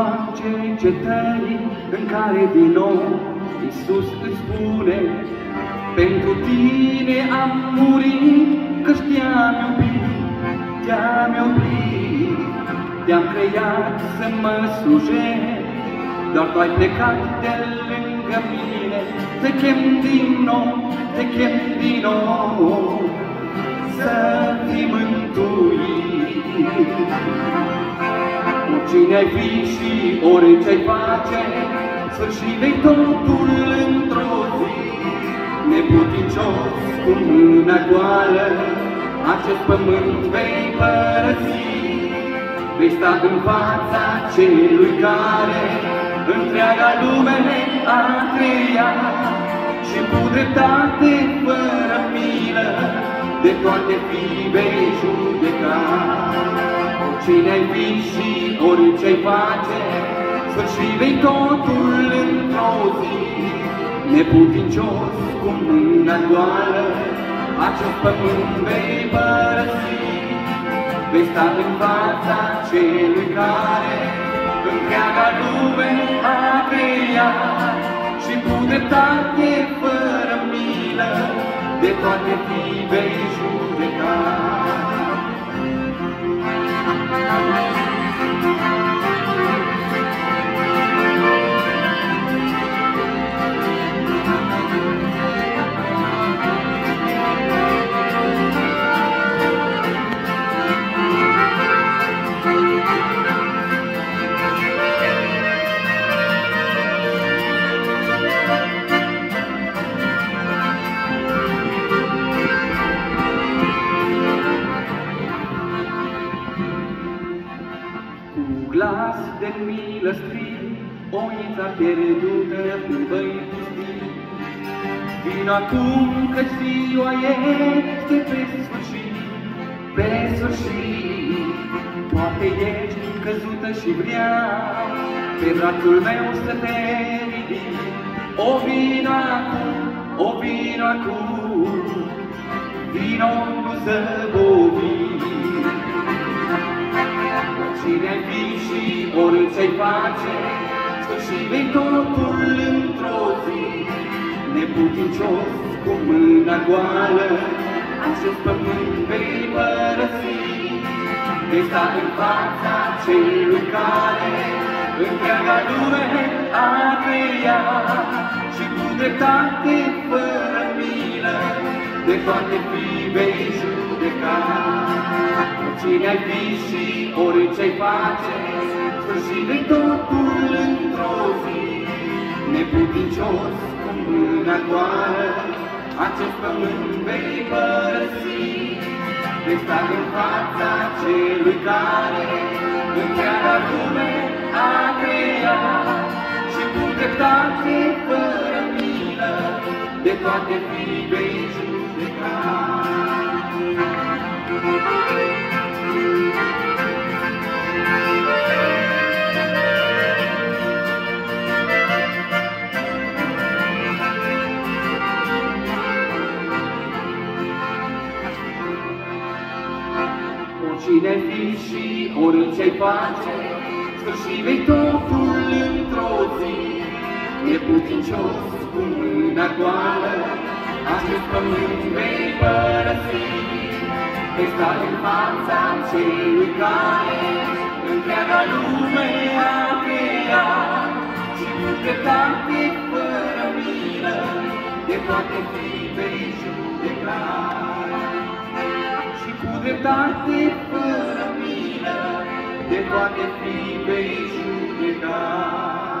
E ziua cercetării în care din nou Iisus îți spune Pentru tine am murit, că te-am iubit, te-am iubit Te-am creat să mă slujești, doar tu ai plecat de lângă mine Te chem din nou, te chem din nou Să fii mântuit Cine ai fi și orice-ai face, sfârșit vei totul într-o zi. Neputincios cu mâna goală, acest pământ vei părăsi. Vei sta în fața celui care întreaga lume a creat și cu dreptate fără milă de toate fii vei judeca. Cine ai fi și orice-ai face, sfârșit vei totul într-o zi. Neputincios cu mâna goală, acest pământ vei părăsi. Vei sta în fața celui care întreaga lume a creat și cu dreptate fără milă de toate fii vei judeca. Glas de milă strig, oița pierdută în băi pustii. Vino acum că ziua este pe sfârșit, pe sfârșit. Poate ești căzută și vrea pe brațul meu să te ridic. O vino acum, o vino acum, vino nu zăbovi. Cine ai fi și orice-ai face, sfârșit vei totul într-o zi. Neputincios cu mâna goală, acest pământ vei părăsi. Vei sta în fața celui care întreaga lume a creat și cu dreptate fără milă de toate fii vei judeca. Cine ai fi și orice-ai face, sfârșit de totul într-o zi. Neputincios cu mâna goală, acest pământ vei părăsi. Vei sta în fața celui care întreaga lume a creat și cu dreptate fără milă de toate fii vei Oricine fi și orice-ai face, sfârșit vei totul într-o zi. Neputincios cu mâna goală, acest pământ vei părăsi. Vei sta în fața celui care întreaga lume a creat și cu dreptate fără milă de toate fii vei judeca și cu dreptate fără milă de toate fii vei judeca.